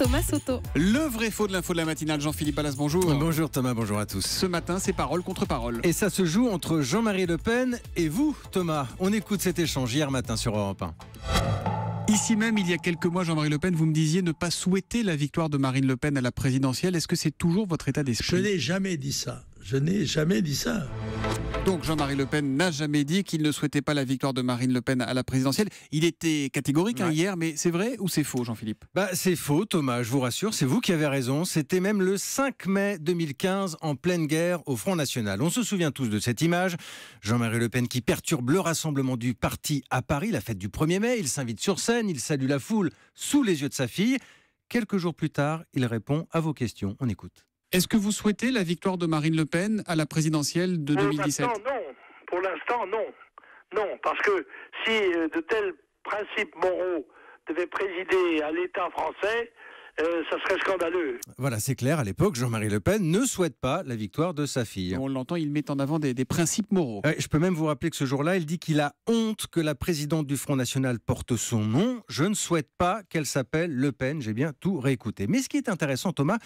Thomas Soto. Le vrai faux de l'info de la matinale, Jean-Philippe Ballas, bonjour. Bonjour Thomas, bonjour à tous. Ce matin, c'est parole contre parole. Et ça se joue entre Jean-Marie Le Pen et vous, Thomas. On écoute cet échange hier matin sur Europe 1. Ici même, il y a quelques mois, Jean-Marie Le Pen, vous me disiez ne pas souhaiter la victoire de Marine Le Pen à la présidentielle. Est-ce que c'est toujours votre état Je d'esprit n'ai jamais dit ça. Je n'ai jamais dit ça. Donc Jean-Marie Le Pen n'a jamais dit qu'il ne souhaitait pas la victoire de Marine Le Pen à la présidentielle. Il était catégorique hein, hier, mais c'est vrai ou c'est faux, Jean-Philippe? Bah, c'est faux, Thomas, je vous rassure, c'est vous qui avez raison. C'était même le 5 mai 2015, en pleine guerre, au Front National. On se souvient tous de cette image. Jean-Marie Le Pen qui perturbe le rassemblement du parti à Paris, la fête du 1er mai. Il s'invite sur scène, il salue la foule sous les yeux de sa fille. Quelques jours plus tard, il répond à vos questions. On écoute. Est-ce que vous souhaitez la victoire de Marine Le Pen à la présidentielle de Pour 2017 l'instant, non. Pour l'instant, non. Non, parce que si euh, de tels principes moraux devaient présider à l'État français, euh, ça serait scandaleux. Voilà, c'est clair, à l'époque, Jean-Marie Le Pen ne souhaite pas la victoire de sa fille. On l'entend, il met en avant des, des principes moraux. Je peux même vous rappeler que ce jour-là, il dit qu'il a honte que la présidente du Front National porte son nom. Je ne souhaite pas qu'elle s'appelle Le Pen. J'ai bien tout réécouté. Mais ce qui est intéressant, Thomas,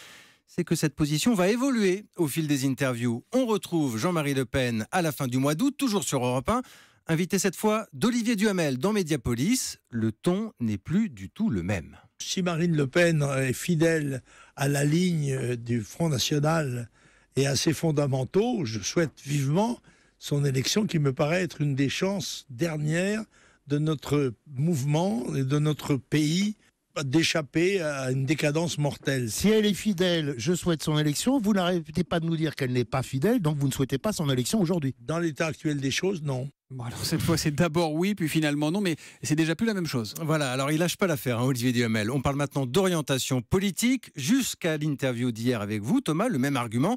c'est que cette position va évoluer au fil des interviews. On retrouve Jean-Marie Le Pen à la fin du mois d'août, toujours sur Europe 1, invité cette fois d'Olivier Duhamel dans Mediapolis. Le ton n'est plus du tout le même. Si Marine Le Pen est fidèle à la ligne du Front National et à ses fondamentaux, je souhaite vivement son élection qui me paraît être une des chances dernières de notre mouvement et de notre pays d'échapper à une décadence mortelle. Si elle est fidèle, je souhaite son élection. Vous n'arrêtez pas de nous dire qu'elle n'est pas fidèle, donc vous ne souhaitez pas son élection aujourd'hui. Dans l'état actuel des choses, non. Bon, alors cette fois, c'est d'abord oui, puis finalement non, mais c'est déjà plus la même chose. Voilà, alors il lâche pas l'affaire, hein, Olivier Duhamel. On parle maintenant d'orientation politique, jusqu'à l'interview d'hier avec vous, Thomas, le même argument.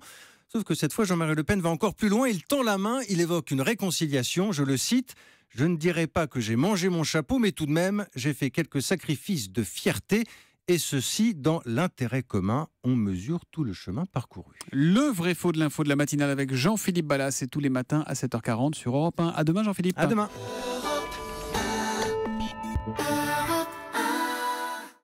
Sauf que cette fois, Jean-Marie Le Pen va encore plus loin. Il tend la main, il évoque une réconciliation. Je le cite Je ne dirais pas que j'ai mangé mon chapeau, mais tout de même, j'ai fait quelques sacrifices de fierté. Et ceci dans l'intérêt commun. On mesure tout le chemin parcouru. Le vrai faux de l'info de la matinale avec Jean-Philippe Ballas, c'est tous les matins à 7h40 sur Europe 1. À demain, Jean-Philippe. À demain.